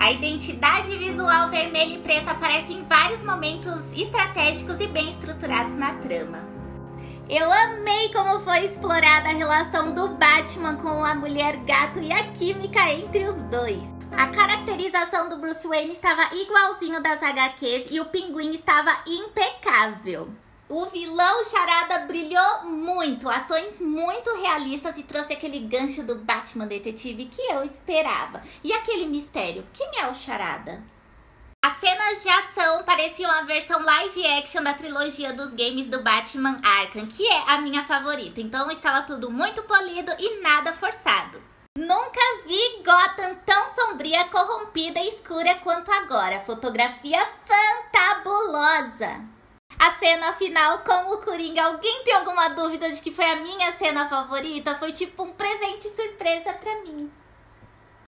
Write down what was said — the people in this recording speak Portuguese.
A identidade visual vermelha e preta aparece em vários momentos estratégicos e bem estruturados na trama. Eu amei como foi explorada a relação do Batman com a mulher gato e a química entre os dois. A caracterização do Bruce Wayne estava igualzinho das HQs e o pinguim estava impecável. O vilão Charada brilhou muito, ações muito realistas e trouxe aquele gancho do Batman detetive que eu esperava. E aquele mistério, quem é o Charada? As cenas de ação pareciam a versão live action da trilogia dos games do Batman Arkham, que é a minha favorita. Então estava tudo muito polido e nada forçado. Nunca vi Gotham tão sombria, corrompida e escura quanto agora. Fotografia fantabulosa a cena final com o Coringa. Alguém tem alguma dúvida de que foi a minha cena favorita? Foi tipo um presente surpresa pra mim.